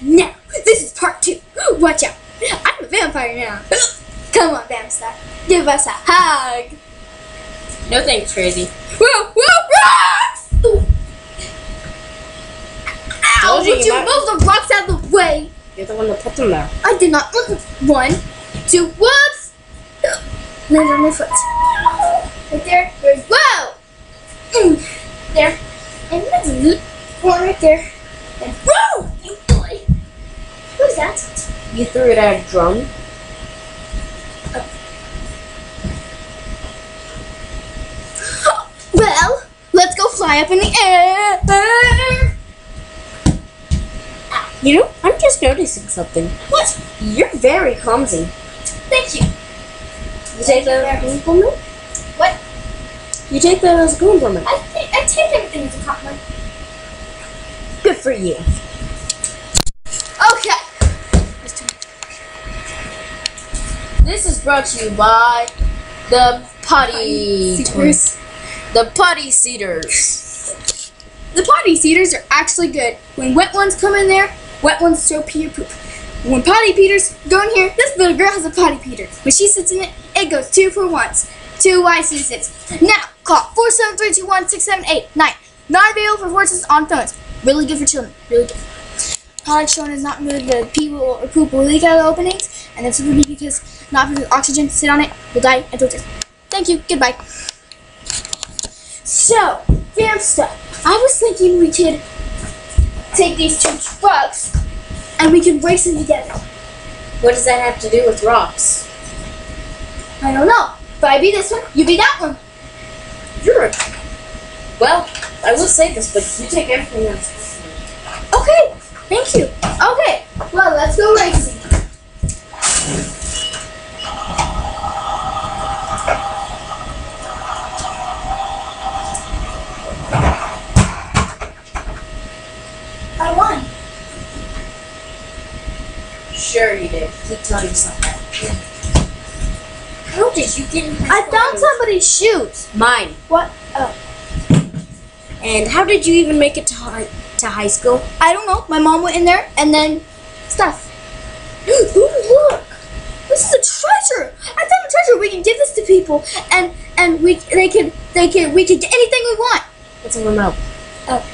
Now, this is part two. Watch out. I'm a vampire now. Come on, Vamstar. Give us a hug. No thanks, Crazy. Whoa, whoa, rocks! Ooh. Ow, Told you would you you move the rocks out of the way? You're the one that put them there. I did not. Look. One, two, whoops! Land on my foot. Right there. There's, whoa! Mm, there. And there's one right there. And whoa! You boy. Who's that? You threw it at a drum. Well, let's go fly up in the air. You know, I'm just noticing something. What? You're very clumsy. Thank you. You take that as a compliment? What? You take that as a compliment. I think I take everything as a compliment. Good for you. Is brought to you by the Potty. The Potty Seaters. The potty seaters are actually good. When wet ones come in there, wet ones so pee poop. When potty peters go in here, this little girl has a potty peter. When she sits in it, it goes two for once. Two YC sits. Now, call 47321 Not available for horses on phones. Really good for children. Really good. Product shown is not good. The pee will, or poop will leak out of the openings, and that's simply because not because oxygen sit on it will die and filter. Thank you. Goodbye. So, fam stuff. I was thinking we could take these two trucks and we could race them together. What does that have to do with rocks? I don't know. But I be this one, you be that one. You're a... Well, I will say this, but you take everything else. Okay, thank you. Okay, well, let's go racing. I won. Sure you did. Keep telling yourself that. How did you get in I school? found somebody's shoes. Mine. What? Oh, And how did you even make it to high, to high school? I don't know. My mom went in there and then stuff. Ooh, look! This is a treasure. I found a treasure. We can give this to people, and and we they could they could we could get anything we want. It's a remote. Oh,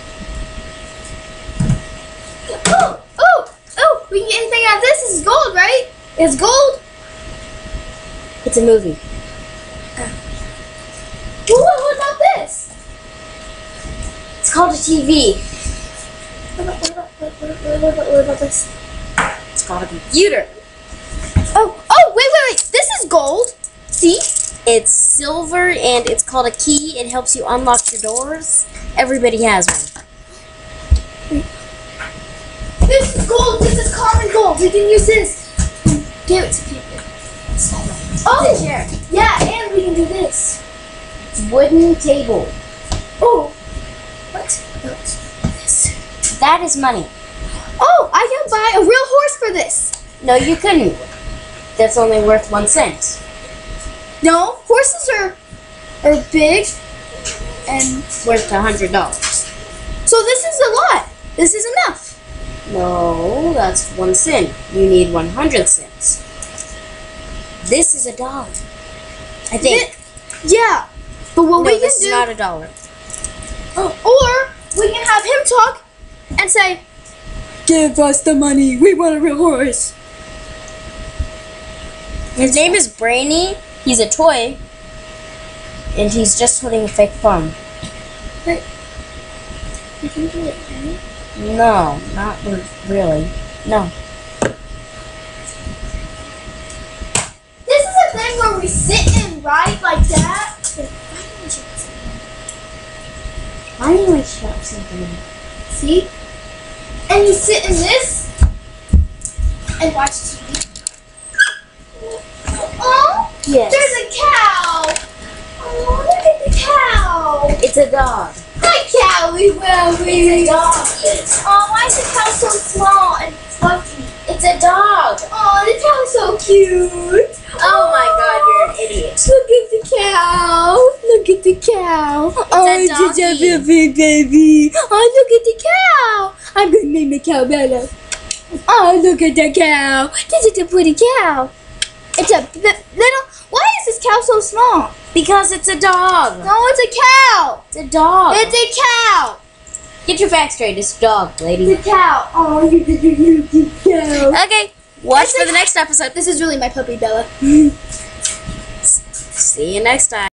oh, oh! We can get anything out of this. This is gold, right? It's gold. It's a movie. Uh, what, what about this? It's called a TV. What about, what about, what, about- what about this? It's called a computer. Oh, oh! Wait, wait, wait! This is gold. See? It's silver and it's called a key. It helps you unlock your doors. Everybody has one. This is gold. This is common gold. We can use this. Give it to people. Oh, yeah, and we can do this. Wooden table. Oh, what about this? That is money. Oh, I can buy a real horse for this. No, you couldn't. That's only worth one cent. No, horses are are big, and Worth a hundred dollars. so this is a lot. This is enough. No, that's one cent. You need one hundred cents. This is a dollar. I think. Yeah, but what no, we can this do, is not a dollar. Oh, or we can have him talk and say, "Give us the money. We want a real horse." His name is Brainy. He's a toy. And he's just holding a fake farm. We can do it. Right? No, not really. No. This is a thing where we sit and write like that. Why do I shut something? See? And you sit in this and watch TV. Oh, Yes. there's a cow. Oh, look at the cow. It's a dog. Hi, Cowie. It's a dog. Oh, why is the cow so small and fluffy? It's a dog. Oh, the cow's so cute. Oh my oh. god, you're an idiot. Look at the cow. Look at the cow. oh, a it's just a big baby. Oh, look at the cow. I'm going to name the cow Bella. Oh, look at the cow. This is a pretty cow. It's a little. Why is this cow so small? Because it's a dog. No, it's a cow. It's a dog. It's a cow. Get your facts straight. It's a dog, lady. It's a cow. Oh, you you you cow. Okay. Watch It's for the next episode. This is really my puppy Bella. See you next time.